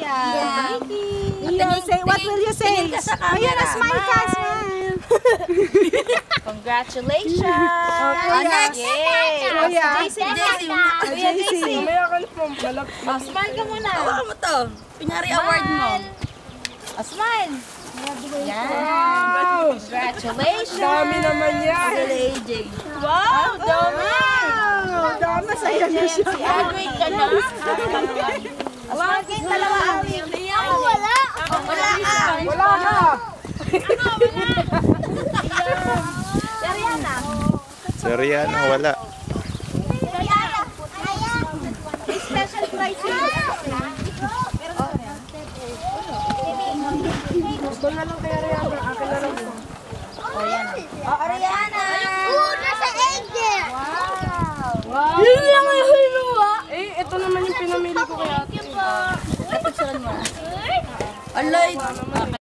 Yeah. You say, what will you say? tingin ka sa Ayan, camera. smile ka, smile. Congratulations! Oh, next. Yay! Kuya. JC, JC. Kuya JC. Mamaya ka naman, malap. Oh, smile ka muna. Hawakan mo to. Pinyari award mo. Oh, smile. Yan. Wow! Congratulations! Dami naman yan. AJ. Wow, dami! Wow, dami, masaya na siya. Graduate ka na? Smile kayong dalawa. Ako wala. Ako wala ka. Wala. Sariana, wala. Seriana. May special prize yun. Gusto na lang kaya rin ako. Akin na lang po. Oh, Ariana. nasa angel! Wow. Yun lang yung hinuha. Eh, ito naman yung pinamili ko mo. Alay.